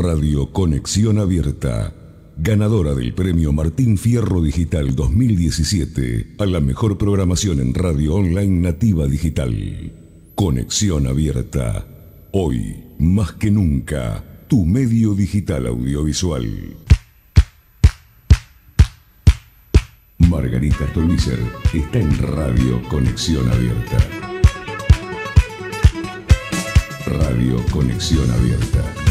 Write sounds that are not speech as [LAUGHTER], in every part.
Radio Conexión Abierta, ganadora del premio Martín Fierro Digital 2017 a la mejor programación en radio online nativa digital. Conexión Abierta, hoy más que nunca, tu medio digital audiovisual. Margarita Stolbizer está en Radio Conexión Abierta. Radio Conexión Abierta.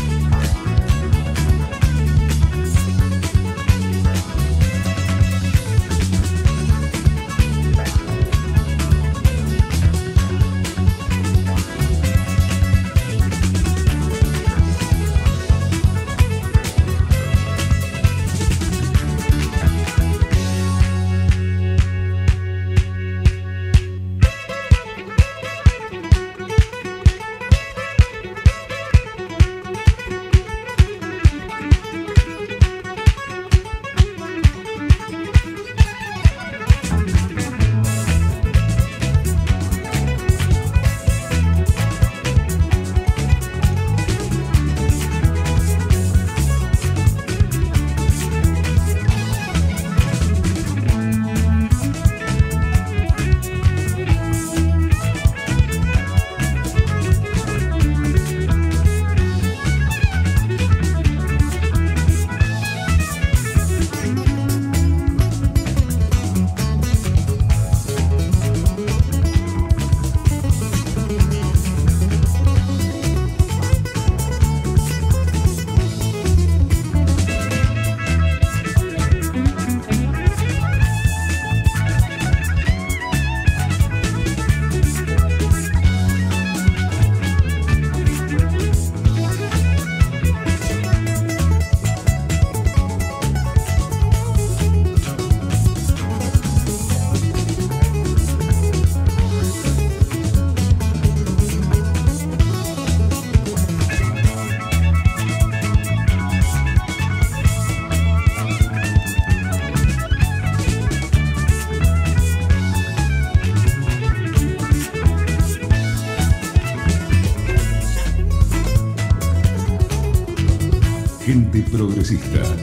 Progresista.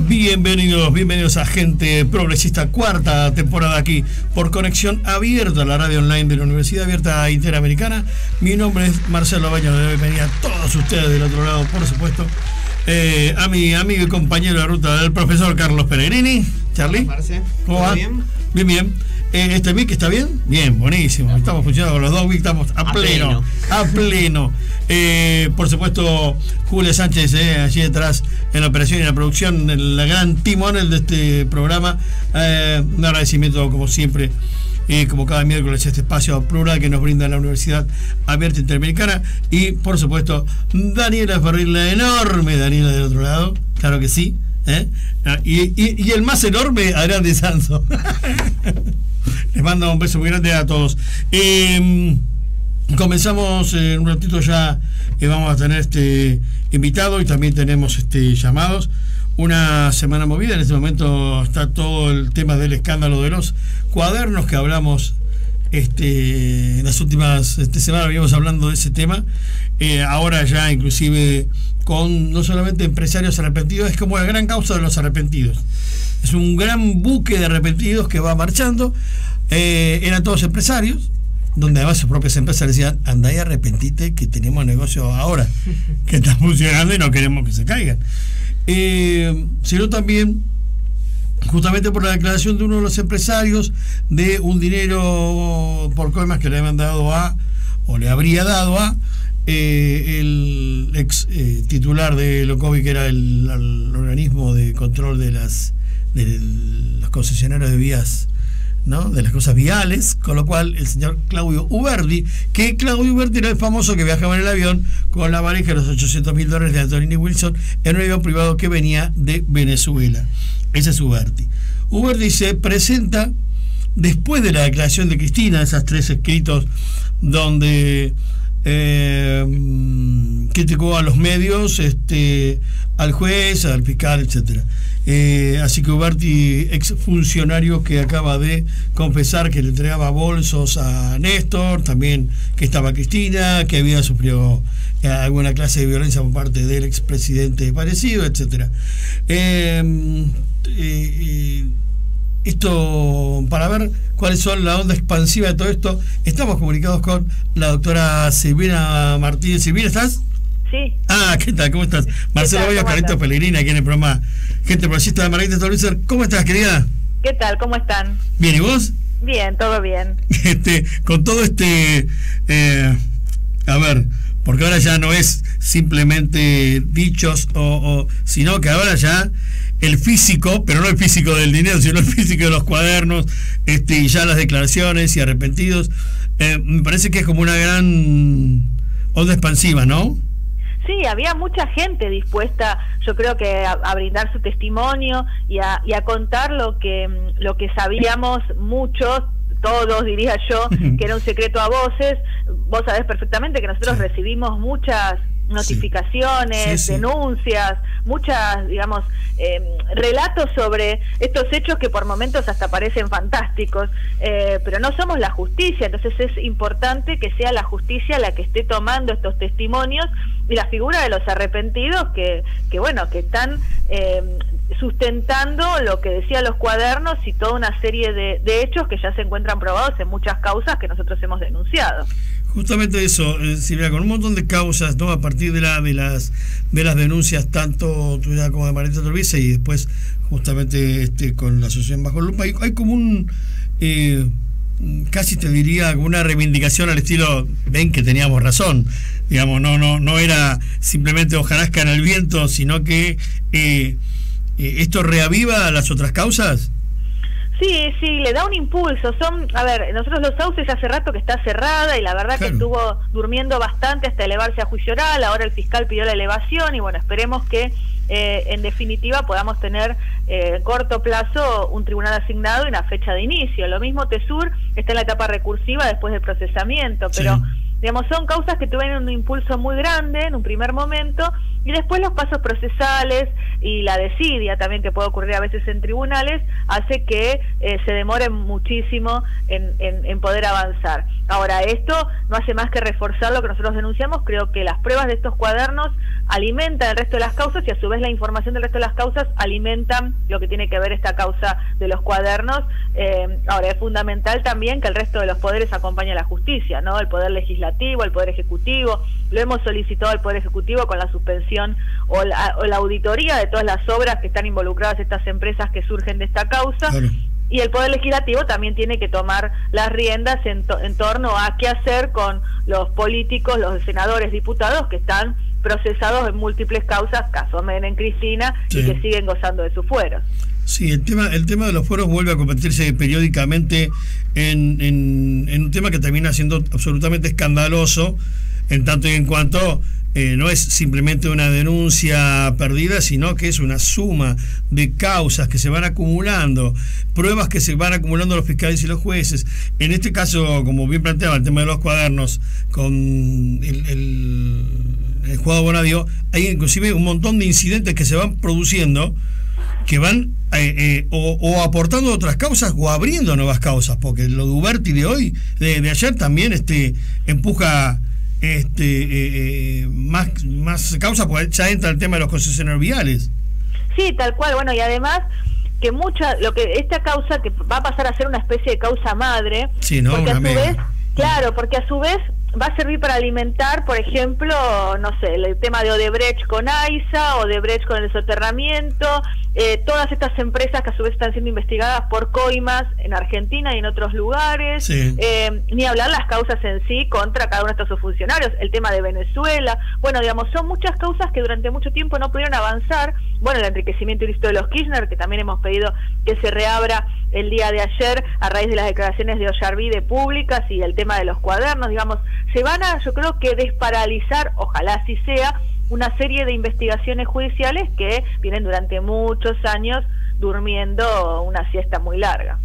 Bienvenidos, bienvenidos a Gente Progresista, cuarta temporada aquí por conexión abierta a la radio online de la Universidad Abierta Interamericana. Mi nombre es Marcelo Baño, de bienvenida a todos ustedes del otro lado, por supuesto. Eh, a mi amigo y compañero de ruta del profesor Carlos Peregrini. Charlie. ¿Cómo va? Bien, bien. bien. Eh, ¿Este mic está bien? Bien, buenísimo. Estamos funcionando con los dos mic, estamos a, pleno, A pleno. Eh, por supuesto, Julio Sánchez, eh, allí detrás en la operación y en la producción, en la gran timonel de este programa. un agradecimiento, como siempre, como cada miércoles, este espacio plural que nos brinda la Universidad Abierta Interamericana. Y, por supuesto, Daniela Ferril, la enorme Daniela del otro lado, claro que sí. Ah, y, el más enorme, Adrián de Sanso. [LAUGHS] Les mando un beso muy grande a todos. Comenzamos en un ratito ya, y vamos a tener este invitado y también tenemos este llamados. Una semana movida, en este momento está todo el tema del escándalo de los cuadernos que hablamos este, en las últimas este, semanas veníamos hablando de ese tema, eh, ahora ya inclusive con no solamente empresarios arrepentidos, es como la gran causa de los arrepentidos. Es un gran buque de arrepentidos que va marchando. Eh, eran todos empresarios, donde además sus propias empresas decían, andá y arrepentite que tenemos negocio ahora, que está funcionando y no queremos que se caigan. Eh, sino también justamente por la declaración de uno de los empresarios de un dinero por coimas que le habían dado a, o le habría dado a, eh, el ex titular de Locovi, que era el, el, organismo de control de las de los concesionarios de vías, ¿no? de las cosas viales, con lo cual el señor Claudio Uberdi, que Claudio Uberdi era el famoso que viajaba en el avión con la valija de los 800 mil dólares de Antonini Wilson en un avión privado que venía de Venezuela. Ese es Uberdi. Uberdi se presenta después de la declaración de Cristina, esas tres escritos donde eh, criticó a los medios, este, al juez, al fiscal, etcétera. Eh, así que Uberti, ex funcionario que acaba de confesar que le entregaba bolsos a Néstor, también que estaba Cristina, que había sufrido eh, alguna clase de violencia por parte del expresidente parecido, etcétera. Esto, para ver cuáles son la onda expansiva de todo esto, estamos comunicados con la doctora Silvina Martínez. Silvina, ¿estás? Sí. Ah, ¿qué tal? ¿Cómo estás? Marcelo Hoyos, Carlitos Pellegrini, aquí en el programa Gente Progresista de Margarita Stolbizer. ¿Cómo estás, querida? ¿Qué tal? ¿Cómo están? Bien, ¿y vos? Bien, todo bien. [LAUGHS] Este, con todo este... Eh, a ver, porque ahora ya no es simplemente dichos, o, sino que ahora ya el físico, pero no el físico del dinero, sino el físico de los cuadernos, este, y ya las declaraciones y arrepentidos, eh, me parece que es como una gran onda expansiva, ¿no? Sí, había mucha gente dispuesta, yo creo que a, brindar su testimonio y a, y a contar lo que lo que sabíamos muchos todos, diría yo, que era un secreto a voces. Vos sabés perfectamente que nosotros recibimos muchas notificaciones, denuncias, muchas, digamos, em, relatos sobre estos hechos que por momentos hasta parecen fantásticos, eh, pero no somos la justicia, entonces es importante que sea la justicia la que esté tomando estos testimonios y la figura de los arrepentidos que, que bueno, que están em, sustentando lo que decían los cuadernos y toda una serie de, de hechos que ya se encuentran probados en muchas causas que nosotros hemos denunciado. Justamente eso, eh, Silvia, con un montón de causas, ¿no? A partir de la de las de las denuncias tanto tuya como de Marita Torbice y después justamente este con la asociación Bajo Lupa, hay, hay como un eh, casi te diría una reivindicación al estilo ven que teníamos razón digamos no no no era simplemente hojarasca en el viento sino que eh, esto reaviva las otras causas Sí, sí, le da un impulso. Son, a ver, nosotros los sauces hace rato que está cerrada y la verdad que estuvo durmiendo bastante hasta elevarse a juicio oral. Ahora el fiscal pidió la elevación y bueno, esperemos que eh, en definitiva podamos tener eh, en corto plazo un tribunal asignado y una fecha de inicio. Lo mismo Tesur está en la etapa recursiva después del procesamiento, pero digamos son causas que tuvieron un impulso muy grande en un primer momento y después los pasos procesales y la desidia también que puede ocurrir a veces en tribunales hace que eh, se demore muchísimo en, en, poder avanzar. Ahora, esto no hace más que reforzar lo que nosotros denunciamos. Creo que las pruebas de estos cuadernos alimentan el resto de las causas y a su vez la información del resto de las causas alimentan lo que tiene que ver esta causa de los cuadernos. Eh, ahora, es fundamental también que el resto de los poderes acompañe a la justicia, ¿no? El poder legislativo, el poder ejecutivo. Lo hemos solicitado al poder ejecutivo con la suspensión o la, auditoría de todas las obras que están involucradas estas empresas que surgen de esta causa. Y el Poder Legislativo también tiene que tomar las riendas en, en torno a qué hacer con los políticos, los senadores, diputados que están procesados en múltiples causas, caso en Cristina, y que siguen gozando de sus fueros. Sí, el tema, el tema de los fueros vuelve a convertirse periódicamente en, en, en un tema que termina siendo absolutamente escandaloso, en tanto y en cuanto eh, no es simplemente una denuncia perdida, sino que es una suma de causas que se van acumulando, pruebas que se van acumulando los fiscales y los jueces. En este caso, como bien planteaba el tema de los cuadernos con el, el, el jugador Bonadio, hay inclusive un montón de incidentes que se van produciendo que van eh, eh, o, aportando otras causas o abriendo nuevas causas, porque lo de Uberti de hoy, de, de ayer también este empuja este, eh, eh, más, más causa, porque ya entra el tema de los concesionarios viales. Sí, tal cual. Bueno, y además que mucha, lo que esta causa que va a pasar a ser una especie de causa madre, sí, ¿no? porque a su vez, claro, porque a su vez va a servir para alimentar, por ejemplo, no sé, el tema de Odebrecht con AISA, Odebrecht con el soterramiento, eh, todas estas empresas que a su vez están siendo investigadas por coimas en Argentina y en otros lugares, eh, ni hablar las causas en sí contra cada uno de estos funcionarios, el tema de Venezuela, bueno, digamos, son muchas causas que durante mucho tiempo no pudieron avanzar, bueno, el enriquecimiento ilícito de los Kirchner, que también hemos pedido que se reabra el día de ayer a raíz de las declaraciones de Ollarvide públicas y el tema de los cuadernos, digamos, se van a, yo creo que desparalizar, ojalá así sea, una serie de investigaciones judiciales que vienen durante muchos años durmiendo una siesta muy larga.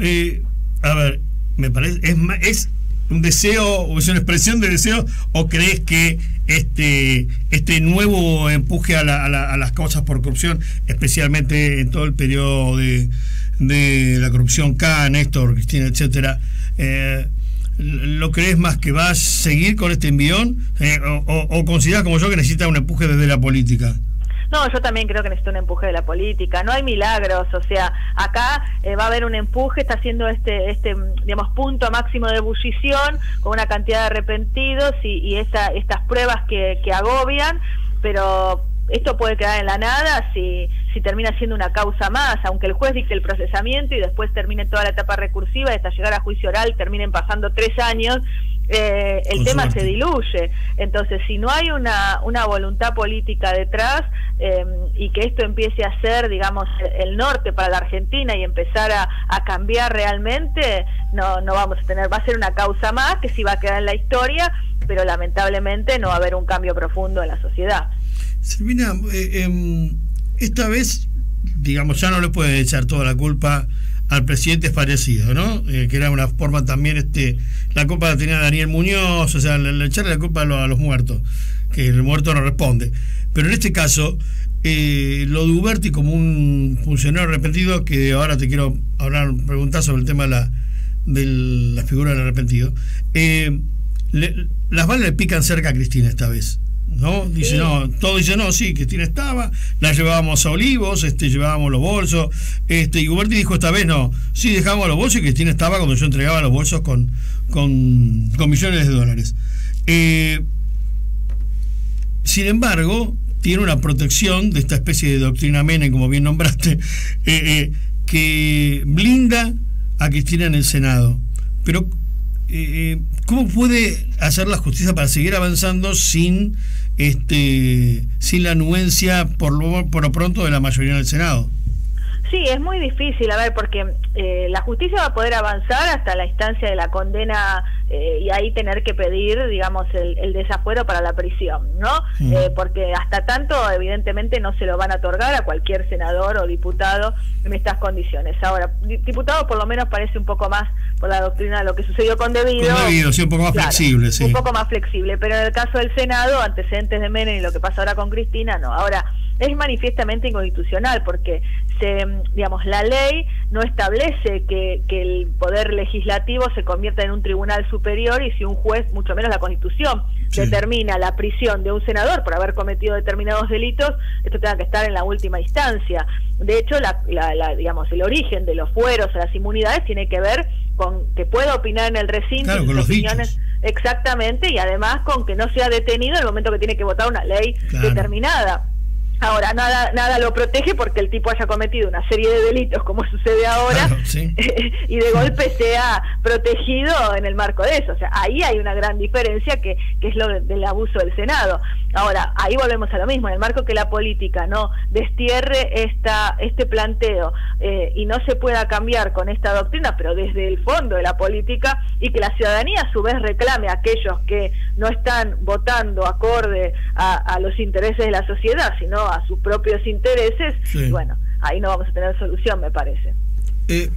Eh, a ver, me parece, es, un deseo es una expresión de deseo o crees que este este nuevo empuje a, las causas por corrupción, especialmente en todo el periodo de, de la corrupción K, Néstor, Cristina, etcétera, eh, ¿lo crees más que va a seguir con este envión eh, o, consideras como yo que necesita un empuje desde la política? No, yo también creo que necesita un empuje de la política. No hay milagros, o sea, acá eh, va a haber un empuje, está haciendo este, este, digamos, punto máximo de ebullición con una cantidad de arrepentidos y, y esa, estas pruebas que agobian, pero esto puede quedar en la nada si, si termina siendo una causa más, aunque el juez dicte el procesamiento y después termine toda la etapa recursiva y hasta llegar a juicio oral terminen pasando tres años eh, el tema se diluye. Entonces, si no hay una, una voluntad política detrás em, y que esto empiece a ser, digamos, el norte para la Argentina y empezar a, a, cambiar realmente, no, no vamos a tener, va a ser una causa más que sí va a quedar en la historia, pero lamentablemente no va a haber un cambio profundo en la sociedad. Silvina, eh, em, esta vez, digamos, ya no le puede echar toda la culpa al presidente es parecido, ¿no? Eh, que era una forma también, este, la culpa la tenía Daniel Muñoz, o sea, le, echarle la culpa a los, muertos, que el muerto no responde. Pero en este caso, eh, lo de Uberti como un funcionario arrepentido, que ahora te quiero hablar, preguntar sobre el tema de la, de figura del arrepentido, eh, las balas le pican cerca a Cristina esta vez. ¿No? Dice, no, todo dice, no, sí, Cristina estaba, la llevábamos a Olivos, este, llevábamos los bolsos, este, y Guberti dijo esta vez, no, sí, dejamos los bolsos y Cristina estaba cuando yo entregaba los bolsos con, con, millones de dólares. Eh, sin embargo, tiene una protección de esta especie de doctrina Menem, como bien nombraste, [LAUGHS] eh, eh, que blinda a Cristina en el Senado. Pero ¿cómo puede hacer la justicia para seguir avanzando sin este sin la anuencia por lo, por lo pronto de la mayoría del Senado? Sí, es muy difícil, a ver, porque eh, la justicia va a poder avanzar hasta la instancia de la condena eh, y ahí tener que pedir, digamos, el, desafuero para la prisión, ¿no? Eh, porque hasta tanto, evidentemente, no se lo van a otorgar a cualquier senador o diputado en estas condiciones. Ahora, diputado por lo menos parece un poco más por la doctrina de lo que sucedió con debido. Con debido, sí, un poco más flexible, sí. Un poco más flexible, pero en el caso del Senado, antecedentes de Menem y lo que pasa ahora con Cristina, no. Ahora, es manifiestamente inconstitucional porque se, digamos, la ley no establece que, que, el poder legislativo se convierta en un tribunal superior y si un juez, mucho menos la Constitución, determina la prisión de un senador por haber cometido determinados delitos, esto tenga que estar en la última instancia. De hecho, la, la, digamos, el origen de los fueros o las inmunidades tiene que ver con que pueda opinar en el recinto, con opiniones, exactamente, y además con que no sea detenido en el momento que tiene que votar una ley determinada. Ahora, nada, nada lo protege porque el tipo haya cometido una serie de delitos como [LAUGHS] sucede ahora [LAUGHS] y de golpe sea protegido en el marco de eso. O sea, ahí hay una gran diferencia que, que es lo del abuso del Senado. Ahora, ahí volvemos a lo mismo, en el marco que la política no destierre esta, este planteo eh, y no se pueda cambiar con esta doctrina, pero desde el fondo de la política y que la ciudadanía a su vez reclame a aquellos que no están votando acorde a, los intereses de la sociedad, sino a sus propios intereses, bueno, ahí no vamos a tener solución, me parece. Eh,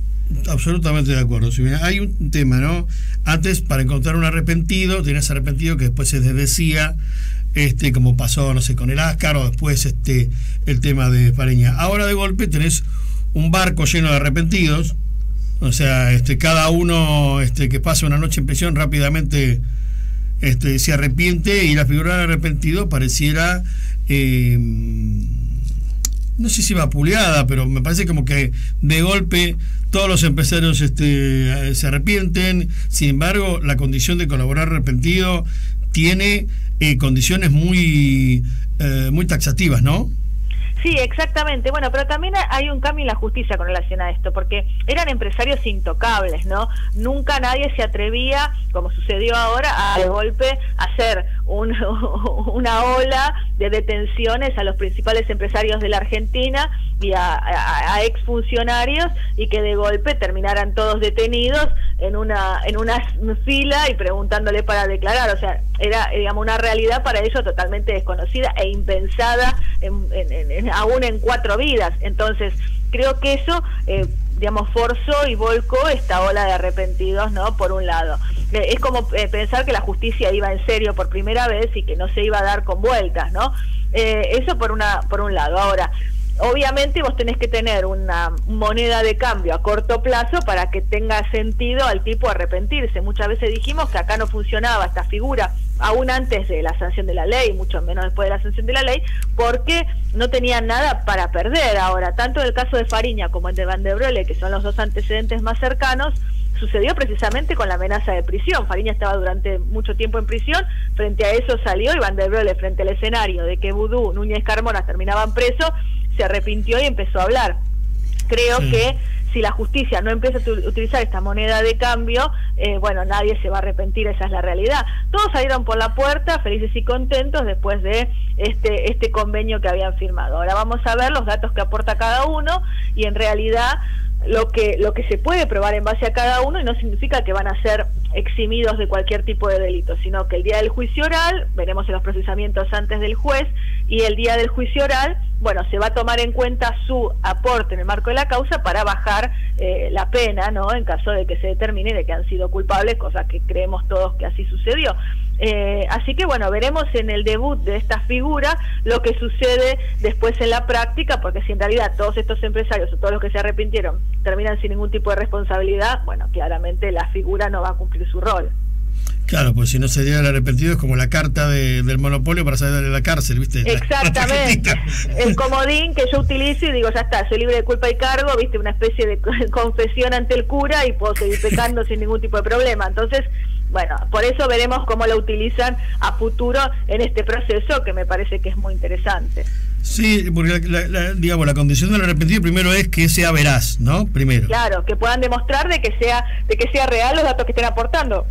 absolutamente de acuerdo. Si hay un tema, ¿no? Antes, para encontrar un arrepentido, tenías arrepentido que después se decía este, como pasó, no sé, con el Ascar o después este, el tema de Pareña. Ahora de golpe tenés un barco lleno de arrepentidos, o sea, este, cada uno este, que pasa una noche en prisión rápidamente este, se arrepiente y la figura del arrepentido pareciera, em, no sé si vapuleada, pero me parece como que de golpe todos los empresarios este, se arrepienten, sin embargo, la condición de colaborar arrepentido tiene eh, condiciones muy, eh, muy taxativas, ¿no? Sí, exactamente. Bueno, pero también hay un cambio en la justicia con relación a esto, porque eran empresarios intocables, ¿no? Nunca nadie se atrevía, como sucedió ahora, a de golpe hacer un, [LAUGHS] una ola de detenciones a los principales empresarios de la Argentina y a, a, exfuncionarios y que de golpe terminaran todos detenidos en una en una [LAUGHS] fila y preguntándole para declarar. O sea, era digamos una realidad para ellos totalmente desconocida e impensada aún en cuatro vidas. Entonces, creo que eso... Eh, digamos, forzó y volcó esta ola de arrepentidos, ¿no? Por un lado. Eh, es como eh, pensar que la justicia iba en serio por primera vez y que no se iba a dar con vueltas, ¿no? eso por una por un lado. Ahora, obviamente vos tenés que tener una moneda de cambio a corto plazo para que tenga sentido al tipo arrepentirse. Muchas veces dijimos que acá no funcionaba esta figura aún antes de la sanción de la ley, mucho menos después de la sanción de la ley, porque no tenían nada para perder. Ahora, tanto en el caso de Fariña como en de Van de Brole, que son los dos antecedentes más cercanos, sucedió precisamente con la amenaza de prisión. Fariña estaba durante mucho tiempo en prisión, frente a eso salió y Van de Brole, frente al escenario de que Vudú, Núñez Carmona terminaban presos, se arrepintió y empezó a hablar. Creo que si la justicia no empieza a utilizar esta moneda de cambio, eh, bueno, nadie se va a arrepentir, esa es la realidad. Todos salieron por la puerta felices y contentos después de este, este convenio que habían firmado. Ahora vamos a ver los datos que aporta cada uno y en realidad lo que, lo que se puede probar en base a cada uno y no significa que van a ser eximidos de cualquier tipo de delito, sino que el día del juicio oral, veremos en los procesamientos antes del juez, y el día del juicio oral, bueno, se va a tomar en cuenta su aporte en el marco de la causa para bajar eh, la pena, ¿no? En caso de que se determine de que han sido culpables, cosa que creemos todos que así sucedió. Eh, así que bueno, veremos en el debut de esta figura lo que sucede después en la práctica, porque si en realidad todos estos empresarios o todos los que se arrepintieron terminan sin ningún tipo de responsabilidad, bueno, claramente la figura no va a cumplir su rol. Claro, pues si no sería el arrepentido es como la carta del monopolio para salir de la cárcel, ¿viste? [LAUGHS] Exactamente. el comodín que yo utilizo y digo, ya está, soy libre de culpa y cargo, ¿viste? Una especie de [LAUGHS] confesión ante el cura y puedo seguir [LAUGHS] pecando sin ningún tipo de problema. Entonces, bueno, por eso veremos cómo lo utilizan a futuro en este proceso que me parece que es muy interesante. Sí, porque la, digamos, la condición del arrepentido primero es que sea veraz, ¿no? Primero. Claro, que puedan demostrar de que sea de que sea real los datos que estén aportando.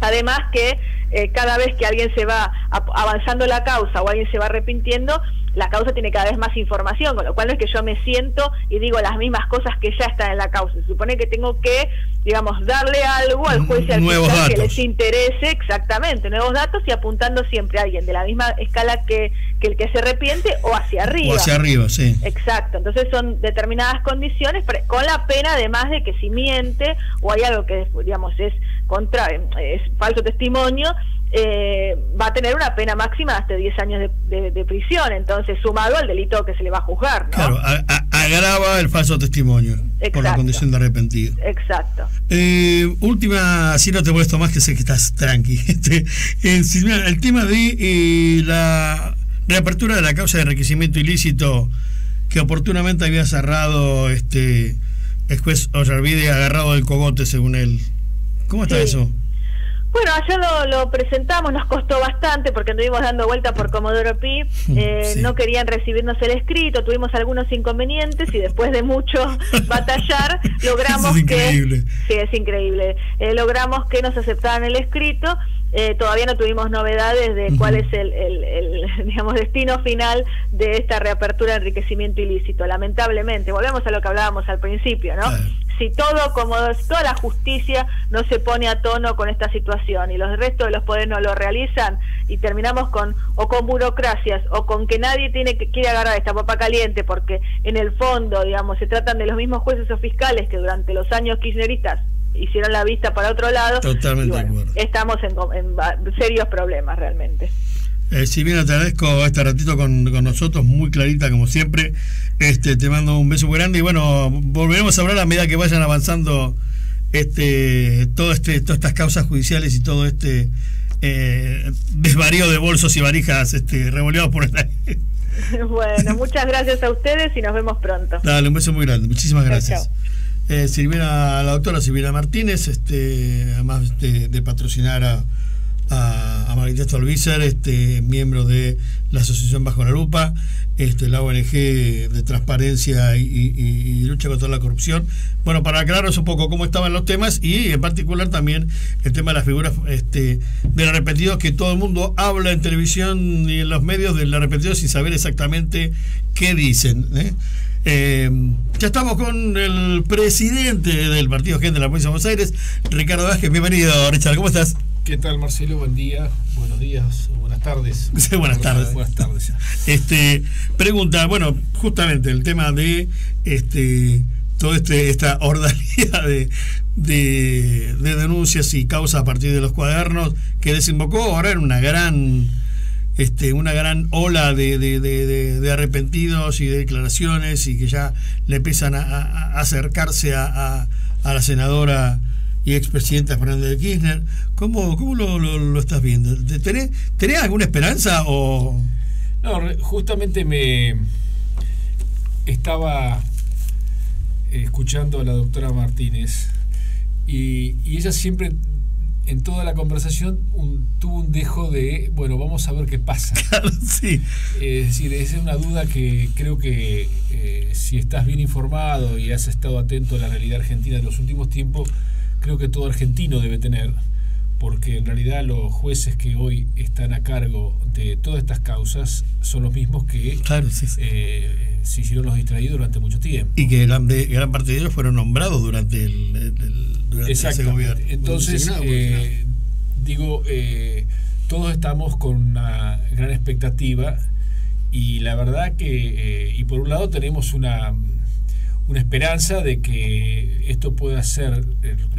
Además que eh, cada vez que alguien se va avanzando la causa o alguien se va arrepintiendo, la causa tiene cada vez más información, con lo cual no es que yo me siento y digo las mismas cosas que ya están en la causa. Se supone que tengo que, digamos, darle algo al juez y al fiscal que les interese, exactamente, nuevos datos y apuntando siempre a alguien de la misma escala que, que el que se arrepiente o hacia arriba. O hacia arriba, sí. Exacto, entonces son determinadas condiciones con la pena además de que si miente o hay algo que, digamos, es contra, es falso testimonio, eh, va a tener una pena máxima hasta 10 años de, prisión, entonces sumado al delito que se le va a juzgar. Claro, agrava el falso testimonio por la condición de arrepentido. Exacto. Eh, última, así no te molesto más que sé que estás tranqui. [LAUGHS] Este, eh, el tema de eh, la reapertura de la causa de enriquecimiento ilícito que oportunamente había cerrado este el juez Ollarvide agarrado del cogote según él. ¿Cómo está eso? Bueno, ayer lo, presentamos, nos costó bastante porque anduvimos dando vuelta por Comodoro Pi, [LAUGHS] eh, no querían recibirnos el escrito, tuvimos algunos inconvenientes y después de mucho [LAUGHS] batallar logramos que... Sí, es increíble. Eh, logramos que nos aceptaran el escrito. Eh, todavía no tuvimos novedades de cuál es el, [LAUGHS] digamos destino final de esta reapertura de enriquecimiento ilícito. Lamentablemente, volvemos a lo que hablábamos al principio, ¿no? Si todo como toda la justicia no se pone a tono con esta situación y los restos de los poderes no lo realizan y terminamos con o con burocracias o con que nadie tiene que quiere agarrar esta papa caliente porque en el fondo digamos se tratan de los mismos jueces o fiscales que durante los años kirchneristas hicieron la vista para otro lado. Totalmente estamos en serios problemas realmente eh, si bien te agradezco este ratito con, nosotros, muy clarita como siempre. Este, te mando un beso muy grande y bueno, volveremos a hablar a medida que vayan avanzando este, todo este, todas estas causas judiciales y todo este eh, desvarío de bolsos y varijas este, revoleados por el aire. [LAUGHS] Bueno, muchas gracias a ustedes y nos vemos pronto. Dale, un beso muy grande, muchísimas gracias. Eh, Silvina, la doctora Silvina Martínez, este, además de patrocinar a a, a Marita este, miembro de la Asociación Bajo la Lupa, este, la ONG de transparencia y, lucha contra la corrupción. Bueno, para aclararos un poco cómo estaban los temas y en particular también el tema de las figuras este, arrepentido, que todo el mundo habla en televisión y en los medios del arrepentido sin saber exactamente qué dicen. ¿eh? Eh, ya estamos con el presidente del Partido Gente de la Provincia de Buenos Aires, Ricardo Vázquez. Bienvenido, Richard, ¿cómo estás? ¿Qué tal, Marcelo? Buen día, buenos días, buenas [LAUGHS] tardes. buenas tardes. Buenas tardes. Este, pregunta, bueno, justamente el tema de este todo este esta ordalía [LAUGHS] de, de, denuncias y causas a partir de los cuadernos que desembocó ahora en una gran este, una gran ola de, de, arrepentidos y de declaraciones y que ya le empiezan a, acercarse a, la senadora y expresidenta Fernández de Kirchner. ¿Cómo, cómo lo, lo, estás viendo? ¿Tenés, ¿Tenés, alguna esperanza o...? No, justamente me estaba escuchando a la doctora Martínez y, ella siempre en toda la conversación tuvo un dejo de, bueno, vamos a ver qué pasa. [LAUGHS] sí. es decir, esa es una duda que creo que eh, si estás bien informado y has estado atento a la realidad argentina de los últimos tiempos, creo que todo argentino debe tener, porque en realidad los jueces que hoy están a cargo de todas estas causas son los mismos que claro, sí, eh, se hicieron los distraídos durante mucho tiempo. Y que gran, gran parte de ellos fueron nombrados durante el, durante ese gobierno. Entonces, eh, digo, eh, todos estamos con una gran expectativa y la verdad que, eh, y por un lado tenemos una, una esperanza de que esto pueda ser,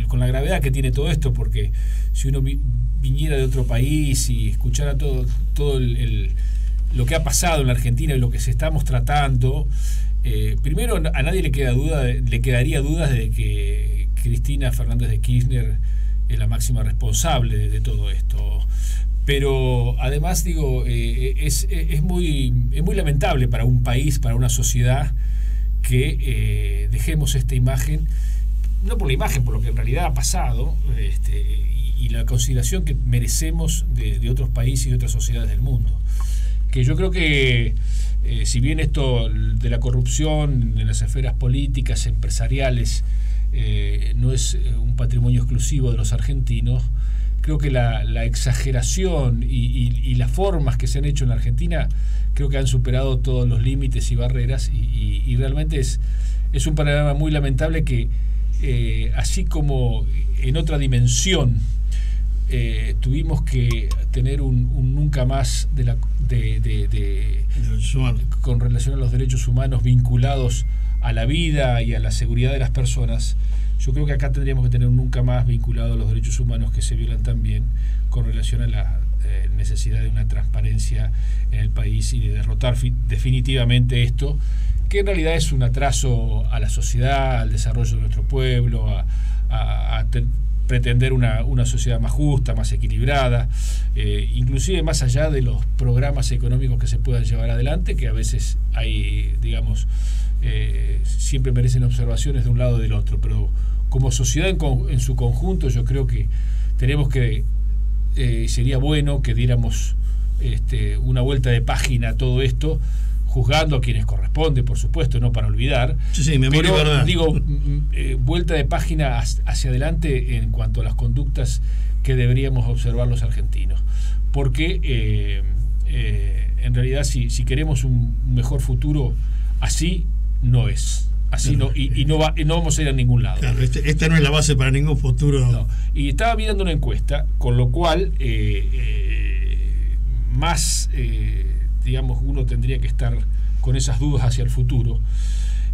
con la gravedad que tiene todo esto, porque si uno viniera de otro país y escuchara todo, todo el lo que ha pasado en la Argentina y lo que se estamos tratando, eh, primero a nadie le queda duda, le quedaría dudas de que Cristina Fernández de Kirchner es la máxima responsable de, todo esto. Pero además digo, eh, es, muy, es muy lamentable para un país, para una sociedad, que eh, dejemos esta imagen, no por la imagen, por lo que en realidad ha pasado, este, y, la consideración que merecemos de, otros países y otras sociedades del mundo. Que yo creo que eh, si bien esto de la corrupción en las esferas políticas, empresariales, eh, no es un patrimonio exclusivo de los argentinos, creo que la, exageración y, las formas que se han hecho en la Argentina creo que han superado todos los límites y barreras y, realmente es, es un panorama muy lamentable que así como en otra dimensión eh, tuvimos que tener un, nunca más de la, de, con relación a los derechos humanos vinculados a la vida y a la seguridad de las personas. Yo creo que acá tendríamos que tener un nunca más vinculado a los derechos humanos que se violan también con relación a la eh, necesidad de una transparencia en el país y de derrotar definitivamente esto, que en realidad es un atraso a la sociedad, al desarrollo de nuestro pueblo, a pretender una, una sociedad más justa, más equilibrada, eh, inclusive más allá de los programas económicos que se puedan llevar adelante, que a veces hay, digamos, eh, siempre merecen observaciones de un lado o del otro, pero como sociedad en, en su conjunto yo creo que tenemos que, eh, sería bueno que diéramos este, una vuelta de página a todo esto, juzgando a quienes corresponde, por supuesto, no para olvidar. Sí, sí, me pero, digo, eh, vuelta de página hacia adelante en cuanto a las conductas que deberíamos observar los argentinos. Porque eh, eh, en realidad si, si queremos un mejor futuro, así no es. Así no, y, no, va, no vamos a ir a ningún lado. Claro, este, esta no es la base para ningún futuro. Y estaba mirando una encuesta, con lo cual más digamos, uno tendría que estar con esas dudas hacia el futuro.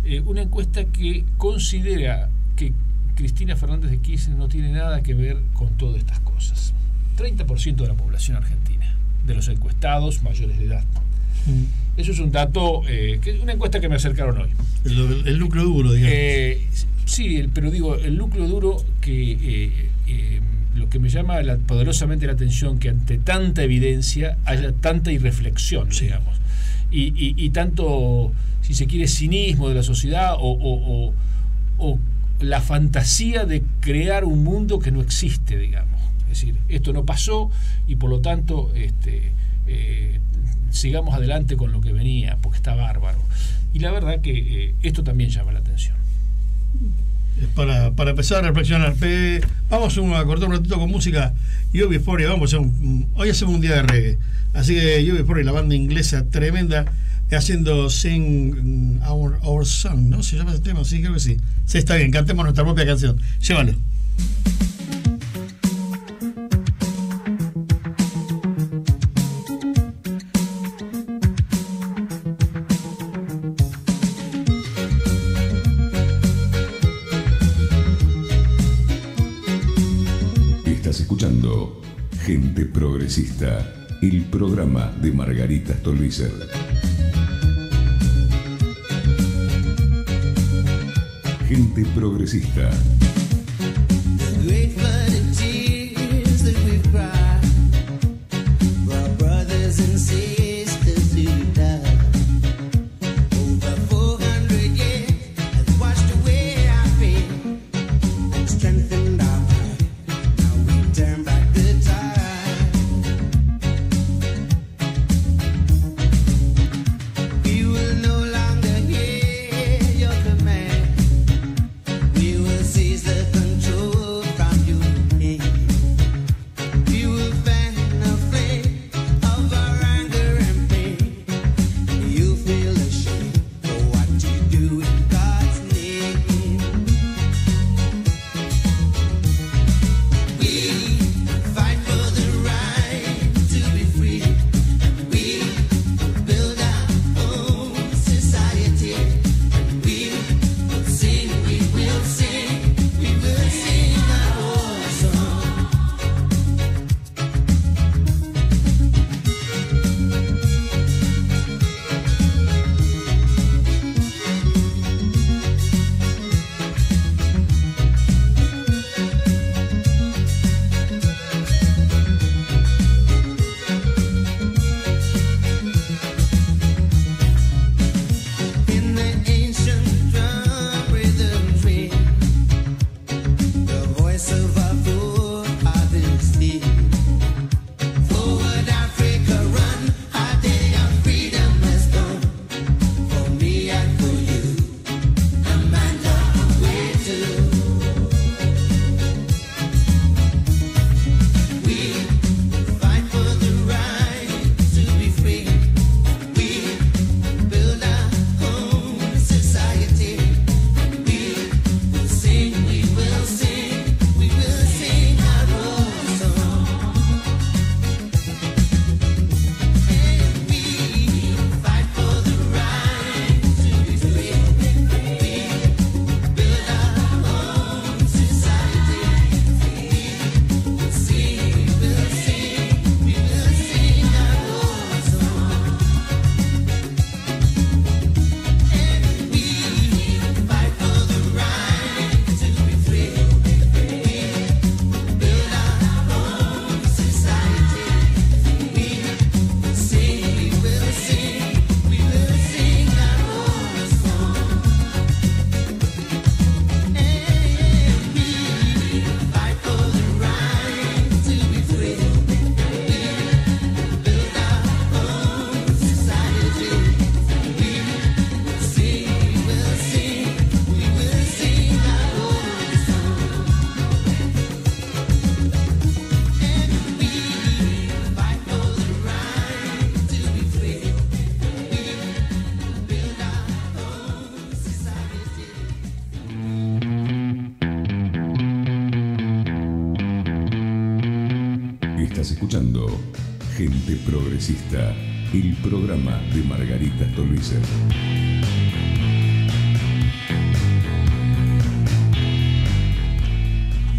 Eh, una encuesta que considera que Cristina Fernández de Kirchner no tiene nada que ver con todas estas cosas. 30% de la población argentina, de los encuestados mayores de edad. Mm. Eso es un dato, eh, que una encuesta que me acercaron hoy. El, núcleo duro, digamos. Eh, sí, pero digo, el núcleo duro que lo que me llama poderosamente la atención que ante tanta evidencia haya tanta irreflexión, digamos, y, tanto, si se quiere, cinismo de la sociedad o, la fantasía de crear un mundo que no existe, digamos. Es decir, esto no pasó y por lo tanto este, eh, sigamos adelante con lo que venía, porque está bárbaro. Y la verdad que eh, esto también llama la atención para, para empezar a reflexionar. vamos a cortar un ratito con música. Yo Before, vamos a un, hoy hacemos un día de reggae. Así que Yo Before, la banda inglesa tremenda, haciendo Sing Our, Our Song, ¿no? ¿Se llama ese tema? Sí, creo que sí. Sí, está bien, cantemos nuestra propia canción. Llévalo. Gente Progresista, el programa de Margarita Stolbizer. Gente Progresista.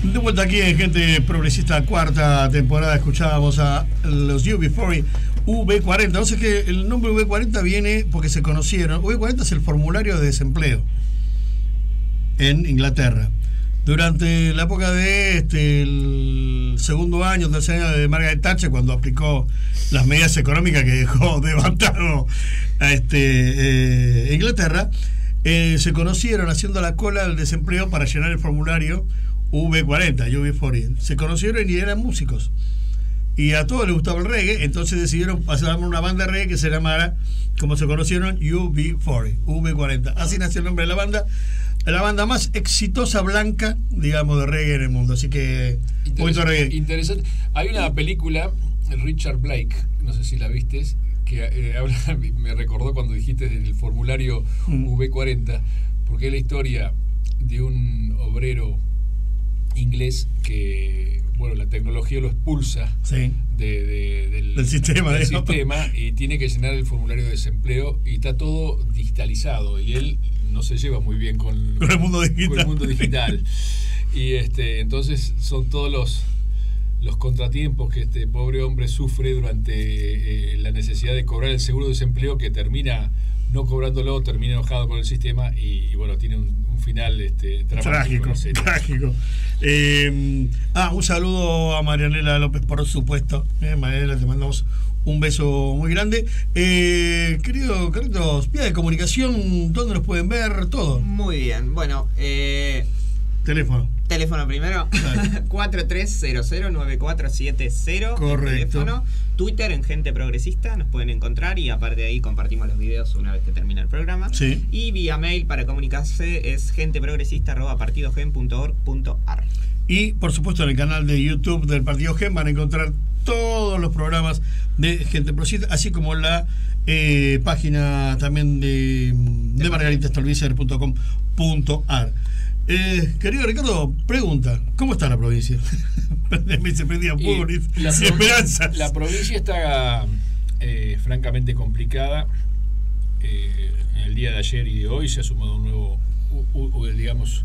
De vuelta aquí en Gente Progresista, cuarta temporada, escuchábamos a los UB40 V40. No sé que el nombre V40 viene porque se conocieron. V40 es el formulario de desempleo en Inglaterra. Durante la época de este, el segundo año, tercer año de Margaret Thatcher, cuando aplicó las medidas económicas que dejó [LAUGHS] devastado a este, eh, Inglaterra, eh, se conocieron haciendo la cola del desempleo para llenar el formulario V40, UB40. Se conocieron y eran músicos. Y a todos les gustaba el reggae, entonces decidieron hacer una banda de reggae que se llamara, como se conocieron, UB40, V40. Así nació el nombre de la banda la banda más exitosa blanca, digamos, de reggae en el mundo. Así que, interesante, interesante. Hay una película, Richard Blake, no sé si la viste, que eh, [LAUGHS] me recordó cuando dijiste en el formulario mm. V40, porque es la historia de un obrero inglés que bueno la tecnología lo expulsa del, sistema, del sistema y tiene que llenar el formulario de desempleo y está todo digitalizado y él no se lleva muy bien con, [LAUGHS] el mundo digital. mundo digital. y este, entonces son todos los los contratiempos que este pobre hombre sufre durante la necesidad de cobrar el seguro de desempleo que termina no cobrándolo, termina enojado con el sistema y, bueno, tiene un, final este, trágico. Trágico. Eh, ah, un saludo a Marianela López, por supuesto. Eh, Marianela, te mandamos un beso muy grande. Eh, querido Carlitos, vía de comunicación, ¿dónde nos pueden ver? Todo. Muy bien, bueno, eh, Teléfono. Teléfono primero. 4300-9470. [LAUGHS] Correcto. Teléfono. Twitter en Gente Progresista nos pueden encontrar y aparte de ahí compartimos los videos una vez que termina el programa. Sí. Y vía mail para comunicarse es genteprogresista.partidogen.org.ar. Y por supuesto en el canal de YouTube del Partido Gen van a encontrar todos los programas de Gente Progresista, así como la eh, página también de, de margaritastolvicer.com.ar. Eh, querido Ricardo, pregunta, ¿cómo está la provincia? [LAUGHS] Me se prendía la, esperanza. La provincia está eh, francamente complicada. Eh, en el día de ayer y de hoy se ha sumado un nuevo, digamos,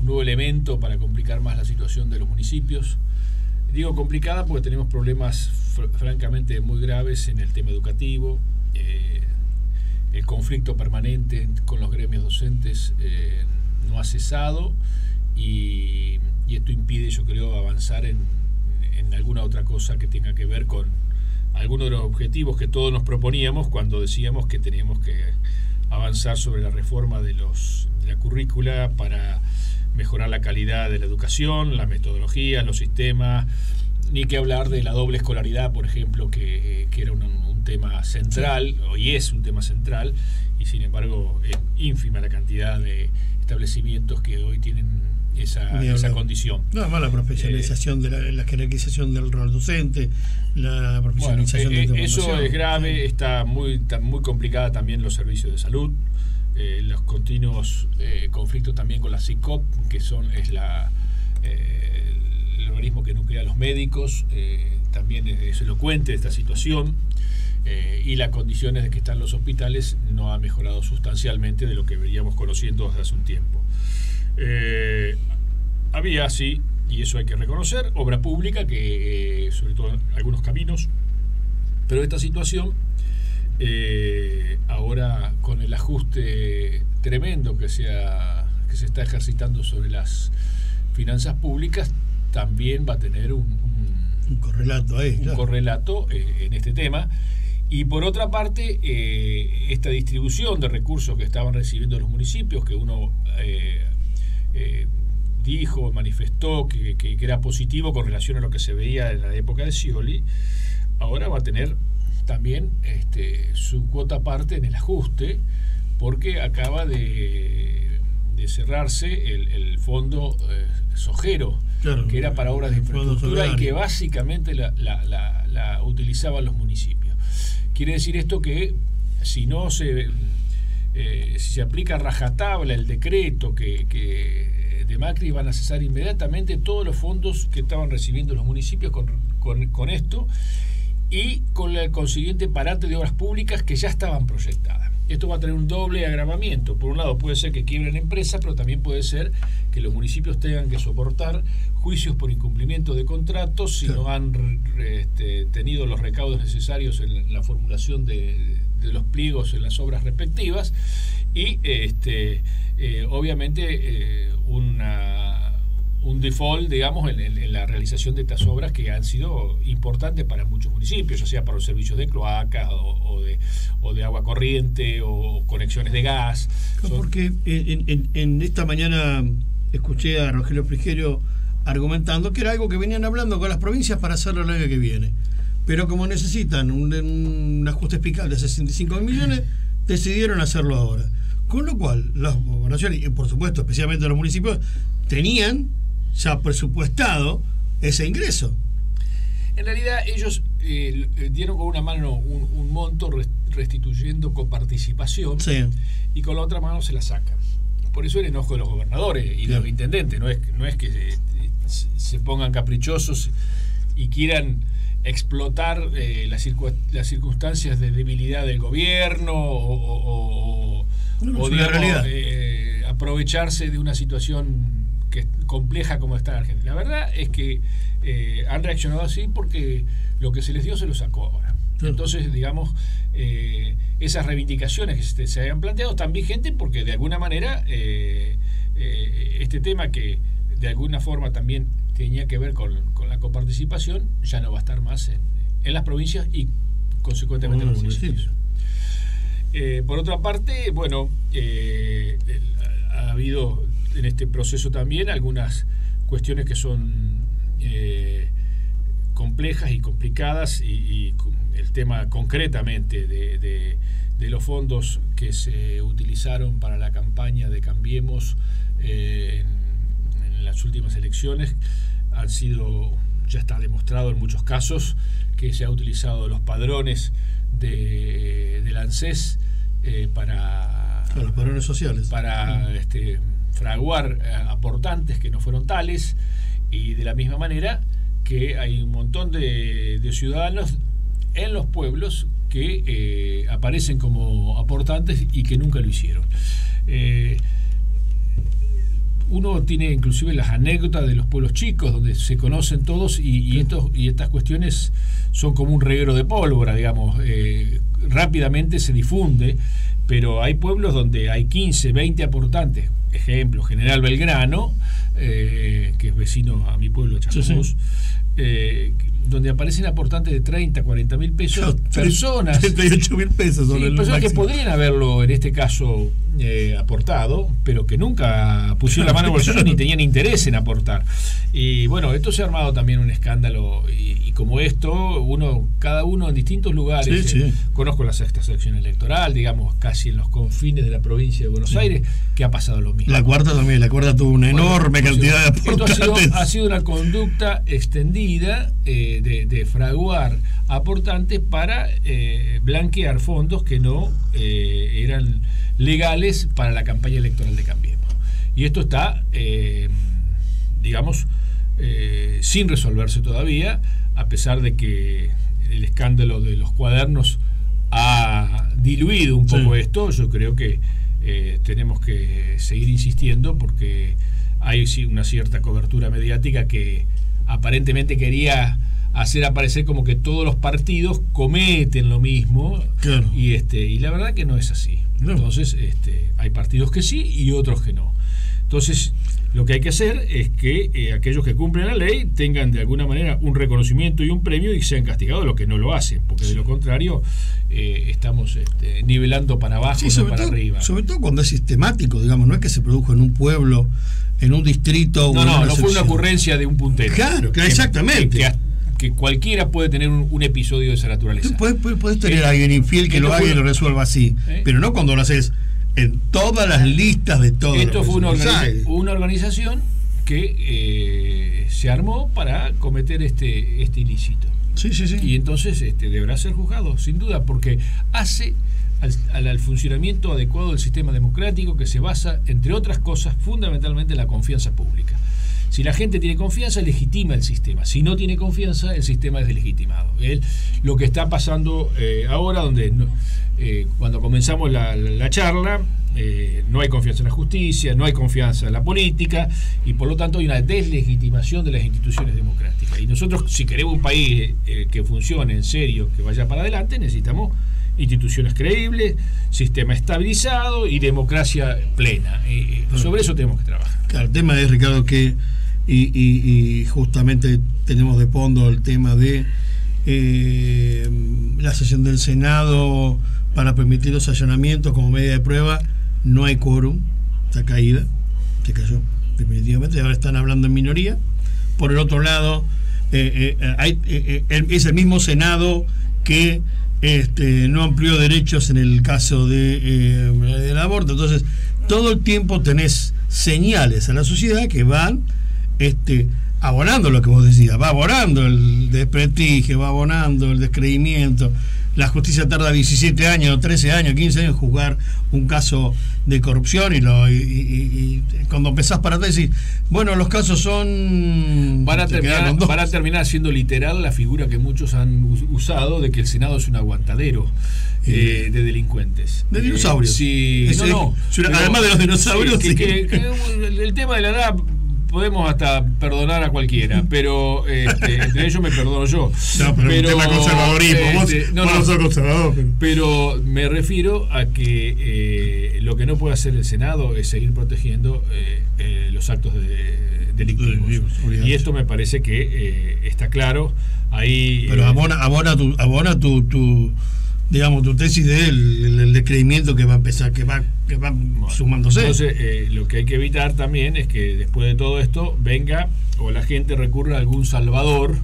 un nuevo elemento para complicar más la situación de los municipios. Digo complicada porque tenemos problemas francamente muy graves en el tema educativo, el conflicto permanente con los gremios docentes no ha cesado y, esto impide, yo creo, avanzar en, alguna otra cosa que tenga que ver con algunos de los objetivos que todos nos proponíamos cuando decíamos que teníamos que avanzar sobre la reforma de, los, de la currícula para mejorar la calidad de la educación, la metodología, los sistemas, ni que hablar de la doble escolaridad, por ejemplo, que, era un, un, tema central, hoy es un tema central, y sin embargo es ínfima la cantidad de establecimientos que hoy tienen esa, esa condición. Nada más la profesionalización de la, jerarquización del rol docente, la profesionalización de la eh, Eso es grave, está muy, está muy complicada también los servicios de salud, eh, los continuos eh, conflictos también con la CICOP, que son es la el organismo que nuclea a los médicos, también es elocuente esta situación. Eh, y las condiciones de que están los hospitales no ha mejorado sustancialmente de lo que veníamos conociendo desde hace un tiempo. Eh, había, sí, y eso hay que reconocer, obra pública, que eh, sobre todo algunos caminos, pero esta situación, ahora con el ajuste tremendo que se, que se está ejercitando sobre las finanzas públicas, también va a tener un, un, correlato, ahí, un correlato en este tema. Y por otra parte, eh, esta distribución de recursos que estaban recibiendo los municipios, que uno eh, eh, dijo, manifestó que, era positivo con relación a lo que se veía en la época de Scioli, ahora va a tener también este, su cuota parte en el ajuste, porque acaba de, cerrarse el, fondo sojero, que era para obras de infraestructura y que básicamente la utilizaban los municipios. Quiere decir esto que si no se, eh, si se aplica rajatabla el decreto que, de Macri van a cesar inmediatamente todos los fondos que estaban recibiendo los municipios con, esto y con el consiguiente parate de obras públicas que ya estaban proyectadas. Esto va a tener un doble agravamiento. Por un lado puede ser que quiebren empresas, pero también puede ser que los municipios tengan que soportar juicios por incumplimiento de contratos si no han este, tenido los recaudos necesarios en la formulación de, los pliegos en las obras respectivas y este, eh, obviamente eh, una, un default, digamos, en, la realización de estas obras que han sido importantes para muchos municipios, ya sea para los servicios de cloacas o, de, o de agua corriente o conexiones de gas. Porque en, en esta mañana escuché a Rogelio Frigerio argumentando que era algo que venían hablando con las provincias para hacerlo el año que viene. Pero como necesitan un, ajuste fiscal de 65 millones, decidieron hacerlo ahora. Con lo cual, las gobernaciones, y por supuesto, especialmente los municipios, tenían ya presupuestado ese ingreso. En realidad, ellos eh, dieron con una mano un, monto restituyendo coparticipación y con la otra mano se la sacan. Por eso el enojo de los gobernadores y de los intendentes. No es, no es que se pongan caprichosos y quieran explotar eh, las, las, circunstancias de debilidad del gobierno o, o, eh, aprovecharse de una situación que compleja como está Argentina. La verdad es que eh, han reaccionado así porque lo que se les dio se lo sacó ahora. Entonces, digamos, eh, esas reivindicaciones que se, habían planteado están vigentes porque de alguna manera eh, este tema que de alguna forma también tenía que ver con, la coparticipación ya no va a estar más en, las provincias y consecuentemente en los municipios. por otra parte, bueno, ha habido en este proceso también algunas cuestiones que son eh, complejas y complicadas y, el tema concretamente de, los fondos que se utilizaron para la campaña de Cambiemos eh, en, las últimas elecciones han sido, ya está demostrado en muchos casos, que se ha utilizado los padrones de, del ANSES eh, para... los padrones sociales. Para mm. este, fraguar eh, aportantes que no fueron tales y de la misma manera que hay un montón de, ciudadanos en los pueblos que eh, aparecen como aportantes y que nunca lo hicieron. Eh, uno tiene inclusive las anécdotas de los pueblos chicos, donde se conocen todos y, estos, y estas cuestiones son como un reguero de pólvora, digamos, rápidamente se difunde, pero hay pueblos donde hay 15, 20 aportantes, ejemplo, General Belgrano, eh, que es vecino a mi pueblo, Chascomús, eh, donde aparecen aportantes de 30, 40 mil pesos, [LAUGHS] personas. 38 mil pesos. personas que podrían haberlo en este caso eh, aportado, pero que nunca pusieron la mano en bolsillo ni tenían interés en aportar. Y bueno, esto se ha armado también un escándalo y, como esto, uno, cada uno en distintos lugares. Eh, conozco la sexta sección electoral, digamos, casi en los confines de la provincia de Buenos Aires, que ha pasado lo mismo. La cuarta también, la cuarta tuvo una enorme cantidad de aportantes. Esto ha sido, una conducta extendida eh, de, fraguar aportantes para eh, blanquear fondos que no eran legales para la campaña electoral de Cambiemos. Y esto está, digamos, sin resolverse todavía a pesar de que el escándalo de los cuadernos ha diluido un poco esto, yo creo que eh, tenemos que seguir insistiendo porque hay una cierta cobertura mediática que aparentemente quería hacer aparecer como que todos los partidos cometen lo mismo y este y la verdad que no es así entonces este, hay partidos que sí y otros que no entonces lo que hay que hacer es que eh, aquellos que cumplen la ley tengan de alguna manera un reconocimiento y un premio y sean castigados los que no lo hacen, porque de lo contrario eh, estamos este, nivelando para abajo, y no para arriba. Sobre todo cuando es sistemático, digamos, no es que se produjo en un pueblo, en un distrito. No, no, no fue una ocurrencia de un puntero. Claro, exactamente. Que, cualquiera puede tener un, episodio de esa naturaleza. puedes, tener a alguien infiel que lo haga y lo resuelva así, ¿Eh? pero no cuando lo haces en todas las listas de todo. Esto fue una, una, organización que eh, se armó para cometer este, este ilícito. Sí, sí, sí. Y entonces este, deberá ser juzgado, sin duda, porque hace al, al, funcionamiento adecuado del sistema democrático que se basa, entre otras cosas, fundamentalmente en la confianza pública. Si la gente tiene confianza, legitima el sistema. Si no tiene confianza, el sistema es deslegitimado. lo que está pasando eh, ahora, donde eh, cuando comenzamos la, charla, eh, no hay confianza en la justicia, no hay confianza en la política y por lo tanto hay una deslegitimación de las instituciones democráticas. Y nosotros, si queremos un país que funcione en serio, que vaya para adelante, necesitamos instituciones creíbles, sistema estabilizado y democracia plena. sobre eso tenemos que trabajar. Claro, el tema es, Ricardo, que y, justamente tenemos de fondo el tema de eh, la sesión del Senado para permitir los allanamientos como medida de prueba. No hay quórum, está caída, se cayó definitivamente, ahora están hablando en minoría. Por el otro lado, eh, eh, es el mismo Senado que este, no amplió derechos en el caso de, del aborto. Entonces, todo el tiempo tenés señales a la sociedad que van este, abonando lo que vos decías, va abonando el desprestigio, va abonando el descreimiento. La justicia tarda 17 años, 13 años, 15 años en juzgar un caso de corrupción y, lo, y, cuando empezás para atrás decís, bueno, los casos son... Van a, terminar, van a terminar siendo literal la figura que muchos han usado de que el Senado es un aguantadero. Eh, de delincuentes. De dinosaurios. Eh, sí, no, no, además de los dinosaurios. el tema de la edad podemos hasta perdonar a cualquiera, [LAUGHS] pero este, entre ellos me perdono yo. No, pero, pero tema conservadorismo, este, no, no, conservador. Pero... me refiero a que eh, lo que no puede hacer el Senado es seguir protegiendo eh, eh, los actos de, delictivos. Y esto me parece que está claro. Ahí, pero abona, abona tu, abona tu, tu digamos, tu tesis del el, descreimiento que va a empezar, que va, que va sumándose. Entonces, eh, lo que hay que evitar también es que después de todo esto venga o la gente recurra a algún salvador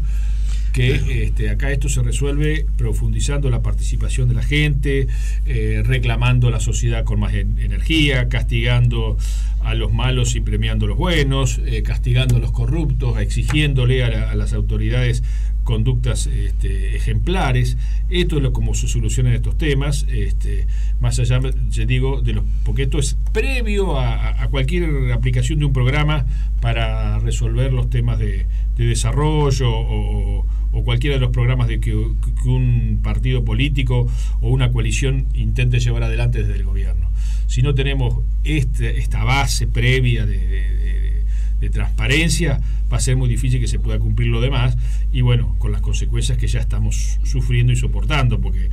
que este, acá esto se resuelve profundizando la participación de la gente, eh, reclamando a la sociedad con más energía, castigando a los malos y premiando a los buenos, eh, castigando a los corruptos, exigiéndole a, a las autoridades conductas este, ejemplares. Esto es lo como se solucionan estos temas, este, más allá, ya digo, de los, porque esto es previo a, cualquier aplicación de un programa para resolver los temas de, desarrollo o, cualquiera de los programas de que, un partido político o una coalición intente llevar adelante desde el gobierno. Si no tenemos este, esta base previa de de transparencia, va a ser muy difícil que se pueda cumplir lo demás y bueno, con las consecuencias que ya estamos sufriendo y soportando, porque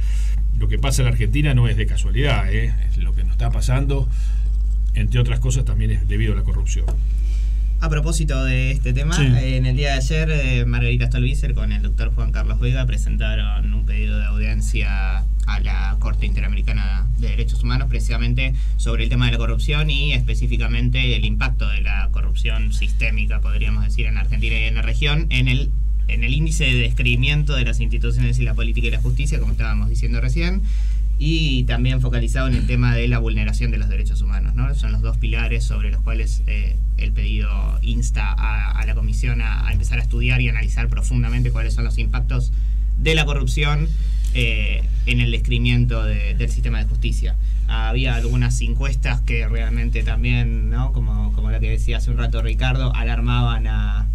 lo que pasa en la Argentina no es de casualidad, ¿eh? lo que nos está pasando, entre otras cosas, también es debido a la corrupción. A propósito de este tema, en el día de ayer eh, Margarita Stolbizer con el doctor Juan Carlos Vega presentaron un pedido de audiencia a la Corte Interamericana de Derechos Humanos precisamente sobre el tema de la corrupción y específicamente el impacto de la corrupción sistémica, podríamos decir, en Argentina y en la región, en el, en el índice de descrimiento de las instituciones y la política y la justicia, como estábamos diciendo recién, y también focalizado en el tema de la vulneración de los derechos humanos. ¿no? Son los dos pilares sobre los cuales eh, el pedido insta a, la Comisión a, empezar a estudiar y analizar profundamente cuáles son los impactos de la corrupción eh, en el descrimiento del sistema de justicia. Había algunas encuestas que realmente también, ¿no? como, como la que decía hace un rato Ricardo, alarmaban a,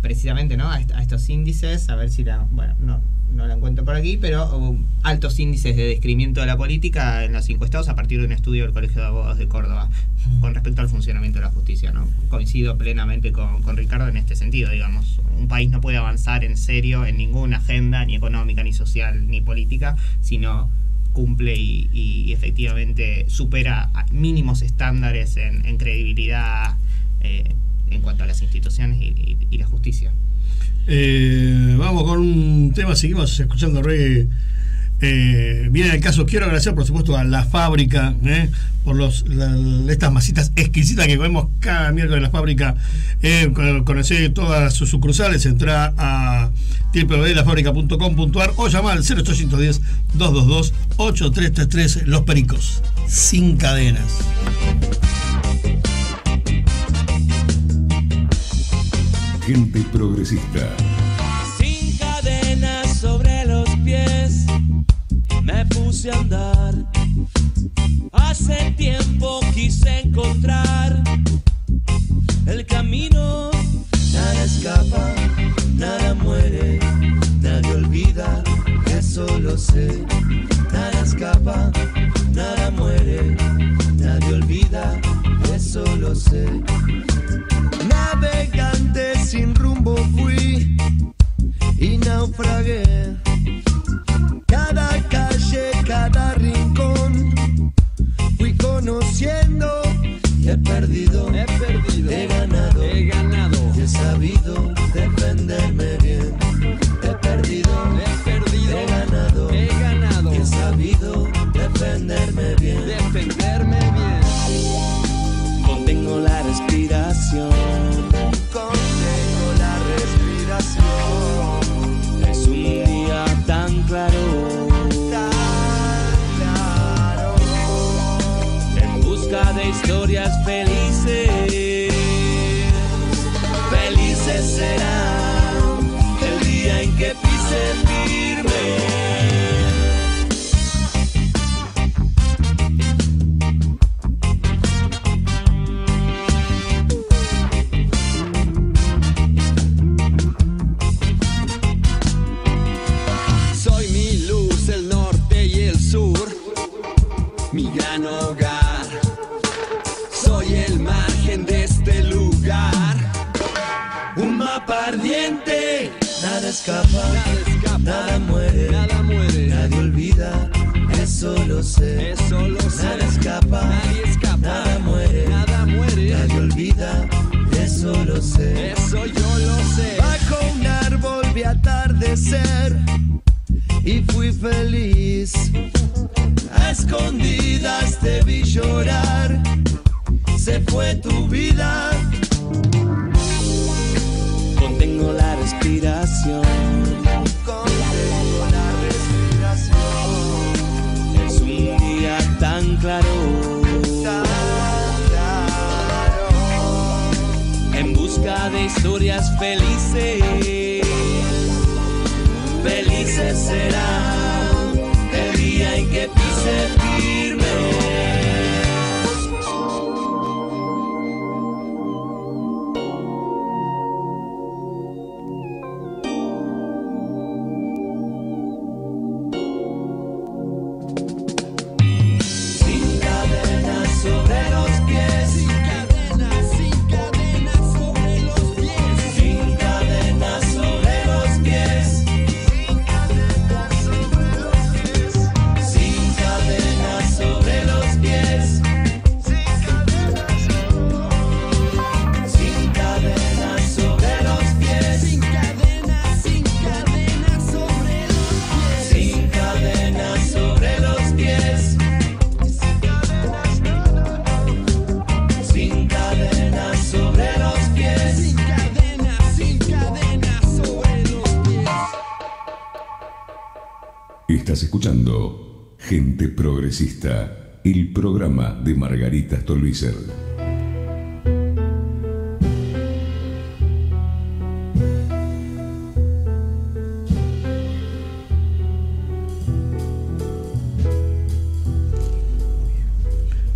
precisamente ¿no? a, estos índices, a ver si la, bueno, no, no la encuentro por aquí, pero hubo altos índices de descrimiento de la política en los encuestados a partir de un estudio del Colegio de Abogados de Córdoba con respecto al funcionamiento de la justicia. ¿no? Coincido plenamente con, con Ricardo en este sentido, digamos. Un país no puede avanzar en serio en ninguna agenda, ni económica, ni social, ni política, sino cumple y, efectivamente supera mínimos estándares en, credibilidad eh, en cuanto a las instituciones y la justicia. Eh, vamos con un tema, seguimos escuchando reggae. Eh, viene el caso, quiero agradecer por supuesto a la fábrica eh, por los, estas masitas exquisitas que comemos cada miércoles en la fábrica. Eh, conocer todas sus sucursales, entra a www.lafábrica.com.ar o llama al 0810 222 8333 Los Pericos, sin cadenas. Gente progresista. Sin cadenas sobre los pies, me puse a andar. Hace tiempo quise encontrar el camino. Nada escapa, nada muere, nadie olvida, eso lo sé. Nada escapa, nada muere, nadie olvida, eso lo sé. Navegante sin rumbo fui y naufragué. Cada calle, cada rincón fui conociendo y he perdido, he historias felices. El programa de Margarita Stolbizer.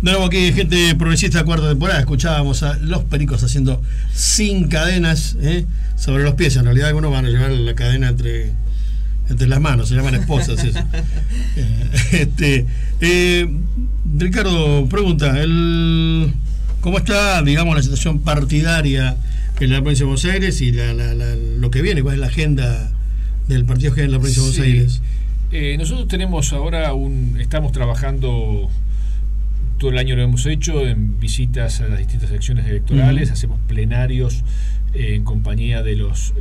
De nuevo aquí, gente progresista cuarta temporada, escuchábamos a Los Pericos haciendo sin cadenas ¿eh? sobre los pies. En realidad algunos van a llevar la cadena entre entre las manos, se llaman esposas eso. [LAUGHS] Eh, este, eh, Ricardo, pregunta, el, ¿cómo está, digamos, la situación partidaria en la provincia de Buenos Aires y lo que viene? ¿Cuál es la agenda del partido que en la provincia de Buenos Aires? Eh, nosotros tenemos ahora un, estamos trabajando todo el año lo hemos hecho en visitas a las distintas secciones electorales, hacemos plenarios en compañía de los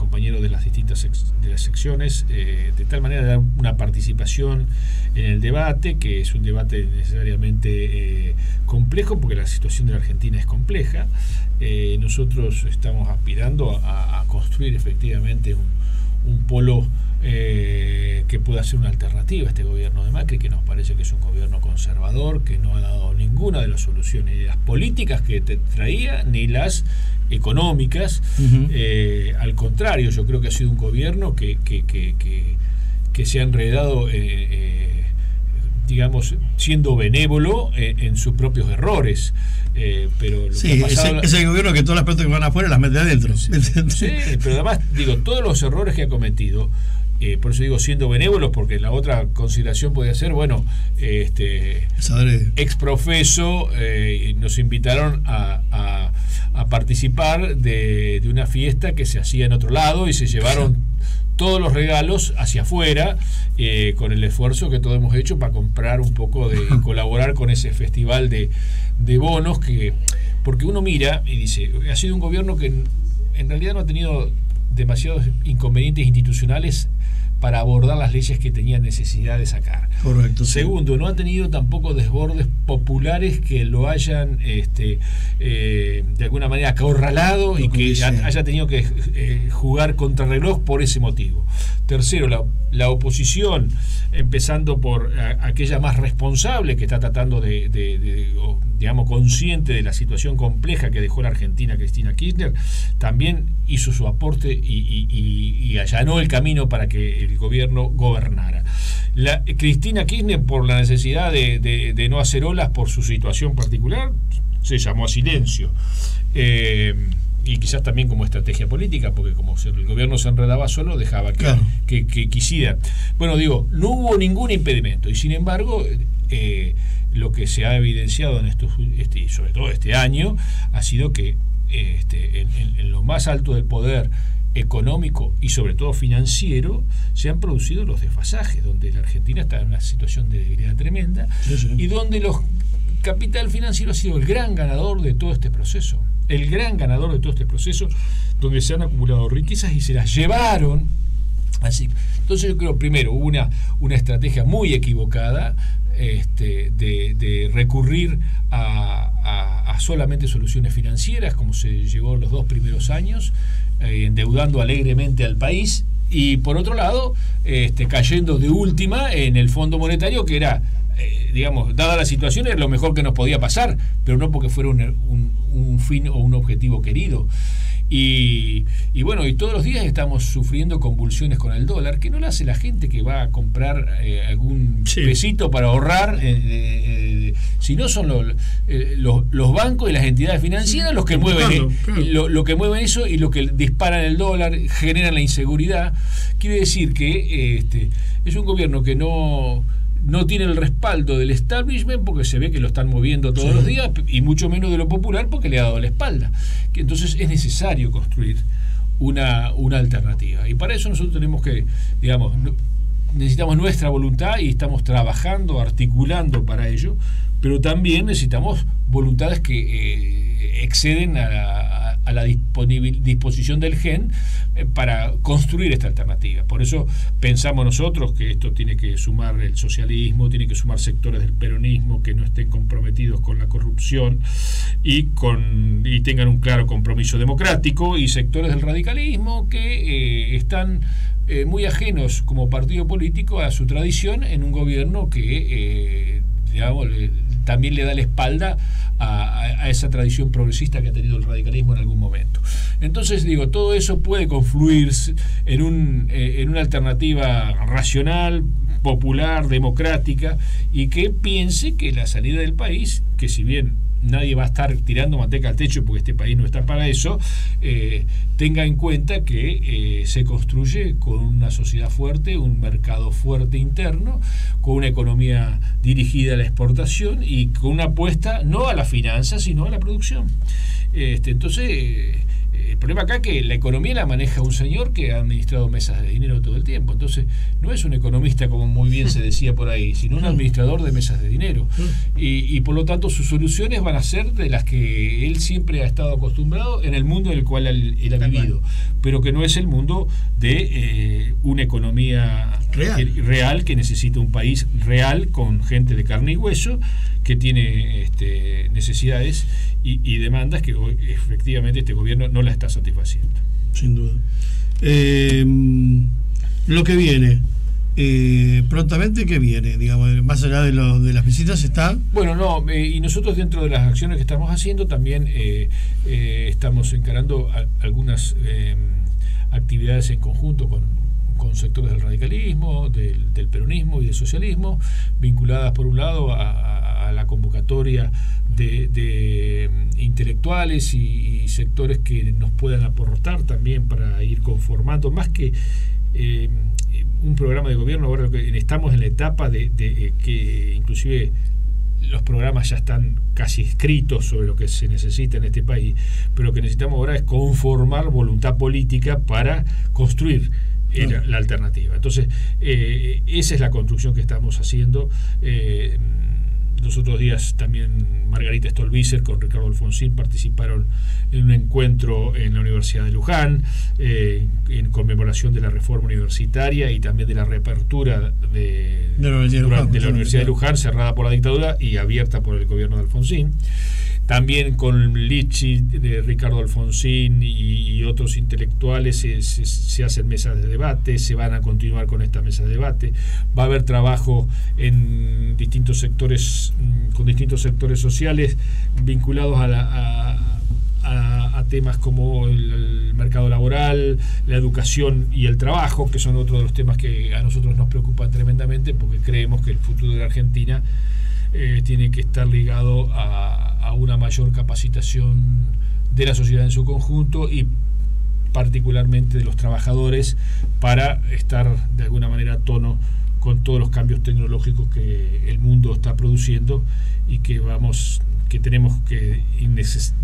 compañeros de las distintas de las secciones, eh, de tal manera de dar una participación en el debate, que es un debate necesariamente eh, complejo, porque la situación de la Argentina es compleja. Eh, nosotros estamos aspirando a, construir efectivamente un, polo que pueda ser una alternativa a este gobierno de Macri, que nos parece que es un gobierno conservador, que no ha dado ninguna de las soluciones, ni las políticas que te traía, ni las económicas. Eh, al contrario, yo creo que ha sido un gobierno que, que, que, que se ha enredado, eh, eh, digamos, siendo benévolo en sus propios errores. pero lo sí, es, el gobierno que todas las personas que van afuera las mete adentro. Sí, pero además, digo, todos los errores que ha cometido. Por eso digo siendo benévolos, porque la otra consideración podría ser, bueno, este, exprofeso, nos invitaron a a participar de, una fiesta que se hacía en otro lado y se llevaron todos los regalos hacia afuera eh, con el esfuerzo que todos hemos hecho para comprar un poco de [LAUGHS] colaborar con ese festival de, de, bonos que porque uno mira y dice ha sido un gobierno que en realidad no ha tenido demasiados inconvenientes institucionales para abordar las leyes que tenía necesidad de sacar. Correcto. Segundo, no ha tenido tampoco desbordes populares que lo hayan este, eh, de alguna manera acorralado y que haya tenido que eh, jugar contra reloj por ese motivo. Tercero, la, oposición, empezando por aquella más responsable que está tratando de, digamos, consciente de la situación compleja que dejó la Argentina Cristina Kirchner, también hizo su aporte y, y allanó el camino para que el gobierno gobernara. La, Cristina Kirchner, por la necesidad de, no hacer olas por su situación particular, se llamó a silencio. Eh, y quizás también como estrategia política, porque como el gobierno se enredaba solo, dejaba que, quisiera. Bueno, digo, no hubo ningún impedimento, y sin embargo, eh, lo que se ha evidenciado en estos, este, sobre todo este año, ha sido que este, en, lo más alto del poder económico y sobre todo financiero, se han producido los desfasajes, donde la Argentina está en una situación de debilidad tremenda y donde los capital financiero ha sido el gran ganador de todo este proceso, el gran ganador de todo este proceso, donde se han acumulado riquezas y se las llevaron Así. Entonces yo creo, primero, hubo una, una estrategia muy equivocada este, de, recurrir a, solamente soluciones financieras, como se llegó los dos primeros años, eh, endeudando alegremente al país, y por otro lado, este, cayendo de última en el Fondo Monetario, que era, eh, digamos, dada la situación, era lo mejor que nos podía pasar, pero no porque fuera un, un fin o un objetivo querido. Y, bueno, y todos los días estamos sufriendo convulsiones con el dólar, que no lo hace la gente que va a comprar eh, algún pesito para ahorrar, eh, eh, si no son los, los, bancos y las entidades financieras los que mueven lo, que mueven eso y lo que disparan el dólar, generan la inseguridad. Quiere decir que este, es un gobierno que no no tiene el respaldo del establishment porque se ve que lo están moviendo todos los días y mucho menos de lo popular porque le ha dado la espalda. Que entonces es necesario construir una, una alternativa. Y para eso nosotros tenemos que, digamos, necesitamos nuestra voluntad y estamos trabajando, articulando para ello, pero también necesitamos voluntades que eh, exceden a la a la disposición del gen eh, para construir esta alternativa. Por eso pensamos nosotros que esto tiene que sumar el socialismo, tiene que sumar sectores del peronismo que no estén comprometidos con la corrupción y, con, y tengan un claro compromiso democrático y sectores del radicalismo que eh, están eh, muy ajenos como partido político a su tradición en un gobierno que digamos, también le da la espalda a, esa tradición progresista que ha tenido el radicalismo en algún momento. Entonces, digo, todo eso puede confluir en, un, eh, en una alternativa racional, popular, democrática, y que piense que la salida del país, que si bien nadie va a estar tirando manteca al techo porque este país no está para eso, eh, tenga en cuenta que eh, se construye con una sociedad fuerte, un mercado fuerte interno, con una economía dirigida a la exportación y con una apuesta no a la finanza, sino a la producción. Este, entonces, el problema acá es que la economía la maneja un señor que ha administrado mesas de dinero todo el tiempo. Entonces, no es un economista, como muy bien se decía por ahí, sino un administrador de mesas de dinero. Y, por lo tanto, sus soluciones van a ser de las que él siempre ha estado acostumbrado en el mundo en el cual él, ha vivido, pero que no es el mundo de eh, una economía real. Que, necesita un país real con gente de carne y hueso que tiene este, necesidades y, demandas que hoy, efectivamente este gobierno no las está satisfaciendo. Sin duda. Eh, lo que viene. Eh, prontamente, ¿qué viene? Digamos, más allá de, lo, de las visitas está. Bueno, no, eh, y nosotros dentro de las acciones que estamos haciendo también estamos encarando algunas actividades en conjunto con, con sectores del radicalismo, del, peronismo y del socialismo, vinculadas por un lado a la convocatoria de, mm, intelectuales y, sectores que nos puedan aportar también para ir conformando, más que eh, un programa de gobierno, ahora estamos en la etapa de, eh, que inclusive los programas ya están casi escritos sobre lo que se necesita en este país, pero lo que necesitamos ahora es conformar voluntad política para construir eh, la, alternativa. Entonces, esa es la construcción que estamos haciendo. Los otros días también Margarita Stolbizer con Ricardo Alfonsín participaron en un encuentro en la Universidad de Luján eh, en conmemoración de la reforma universitaria y también de la reapertura de, la Universidad de Luján, cerrada por la dictadura y abierta por el gobierno de Alfonsín también con Lichi, de Ricardo Alfonsín y, otros intelectuales se, hacen mesas de debate, se van a continuar con esta mesa de debate. Va a haber trabajo en distintos sectores, mm, con distintos sectores sociales vinculados a, temas como el, mercado laboral, la educación y el trabajo, que son otros de los temas que a nosotros nos preocupan tremendamente porque creemos que el futuro de la Argentina eh, tiene que estar ligado a a una mayor capacitación de la sociedad en su conjunto y particularmente de los trabajadores para estar de alguna manera a tono con todos los cambios tecnológicos que el mundo está produciendo y que vamos que tenemos que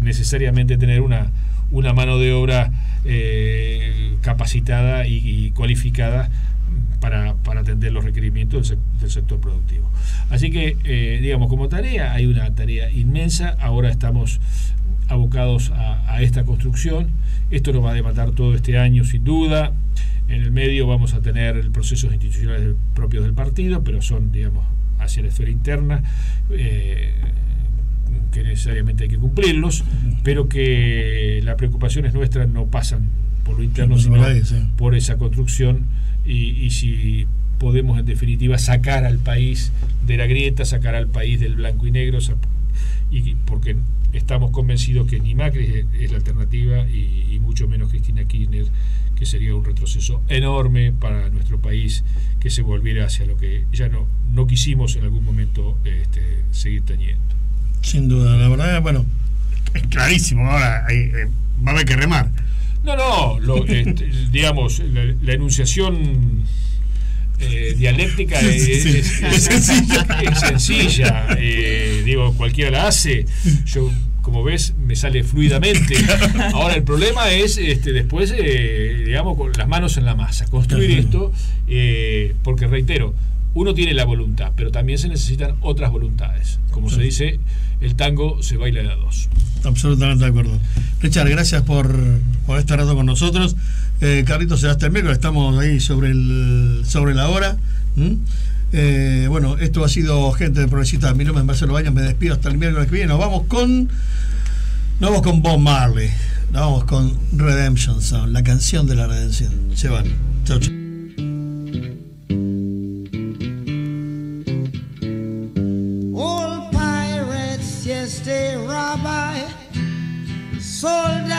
necesariamente tener una, una mano de obra eh, capacitada y, cualificada para, atender los requerimientos del, sector productivo. Así que, eh, digamos, como tarea, hay una tarea inmensa. Ahora estamos abocados a, esta construcción. Esto nos va a demandar todo este año, sin duda. En el medio vamos a tener procesos institucionales propios del partido, pero son, digamos, hacia la esfera interna. Eh, que necesariamente hay que cumplirlos, pero que las preocupaciones nuestras no pasan por lo interno, sino por esa construcción y, si podemos en definitiva sacar al país de la grieta, sacar al país del blanco y negro, y porque estamos convencidos que ni Macri es, la alternativa y, mucho menos Cristina Kirchner, que sería un retroceso enorme para nuestro país que se volviera hacia lo que ya no, no quisimos en algún momento este, seguir teniendo. Sin duda, la verdad, bueno, es clarísimo, ahora eh, va a haber que remar. No, no, lo, este, digamos, la, enunciación eh, dialéctica es, sencilla, eh, digo, cualquiera la hace, yo como ves me sale fluidamente. Ahora el problema es este, después, digamos, con las manos en la masa, construir esto, porque reitero, uno tiene la voluntad, pero también se necesitan otras voluntades. Como se dice, el tango se baila de a dos. Absolutamente de acuerdo. Richard, gracias por, por estar rato con nosotros. Eh, Carlitos, hasta el miércoles estamos ahí sobre, el, sobre la hora. Eh, bueno, esto ha sido Gente de Progresista. Mi nombre es Marcelo Baños, me despido hasta el miércoles que viene. Nos vamos con. Nos vamos con Bob Marley. Nos vamos con Redemption Sound, la canción de la redención. Se van. Chau, chau. sold